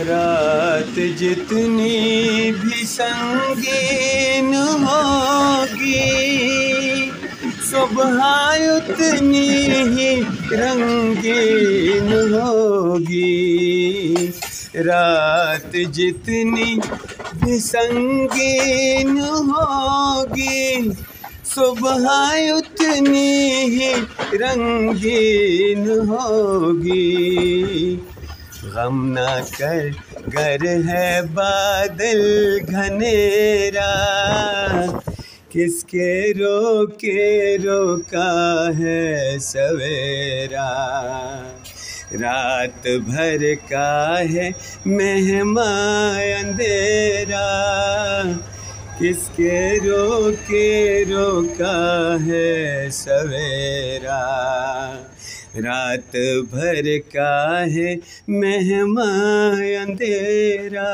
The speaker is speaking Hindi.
रात जितनी भी संगीन होगी, सुबह उतनी ही रंगीन होगी। रात जितनी भी संगीन होगी, सुबह उतनी ही रंगीन होगी। गम ना कर, घर है बादल घनेरा। किसके रोके रोका है सवेरा। रात भर का है मेहमा अंधेरा। किसके रोके रोका है सवेरा। रात भर का है मेहमा अंधेरा।